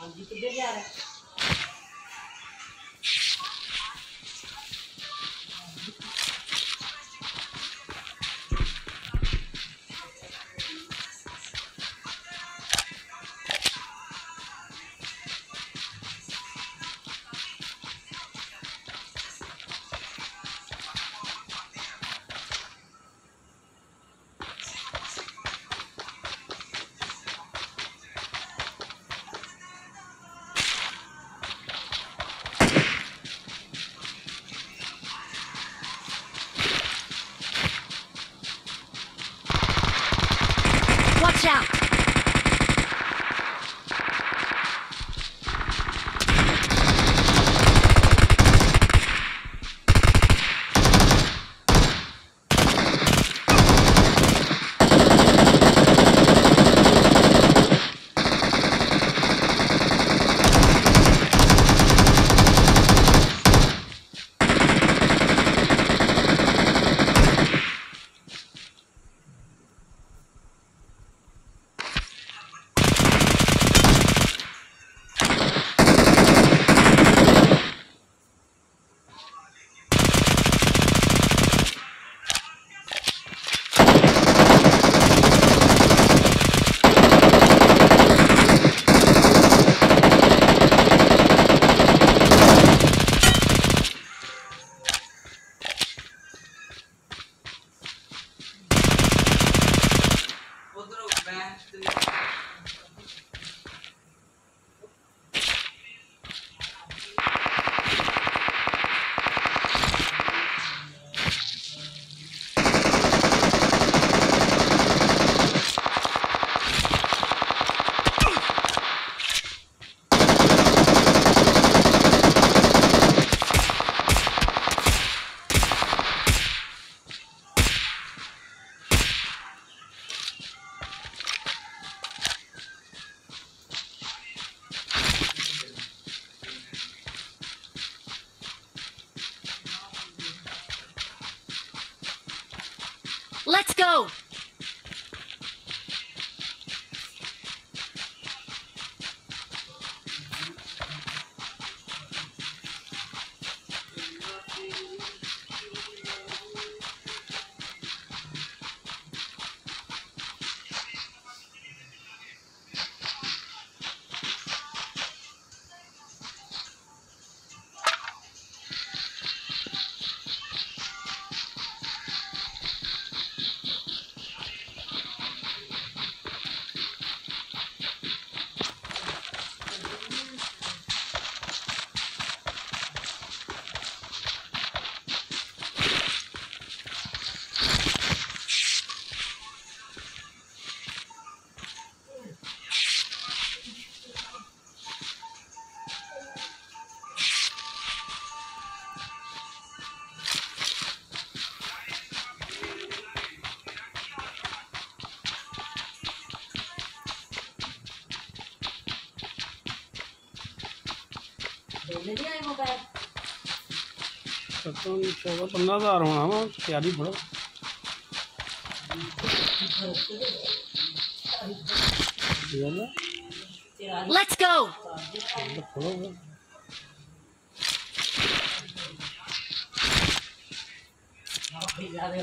Andito de Gara. Watch out! पंद्रह हज़ार होना वा तैयारी पड़ो Let's go. बिल्ला दे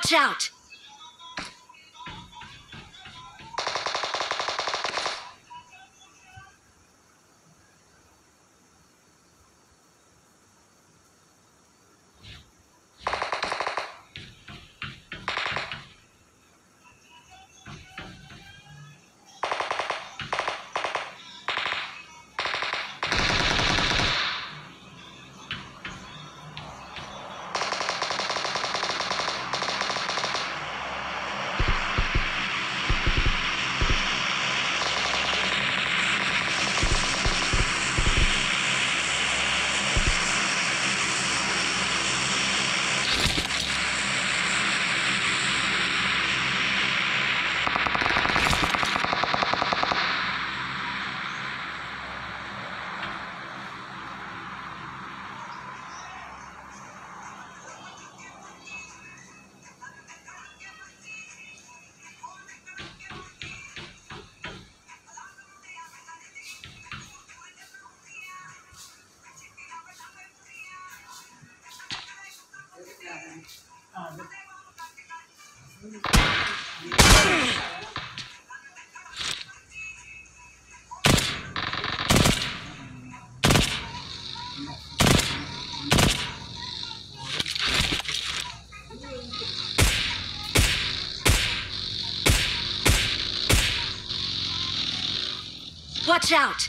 Watch out! Watch out!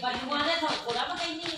把南瓜那套过来不给你。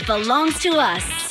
belongs to us.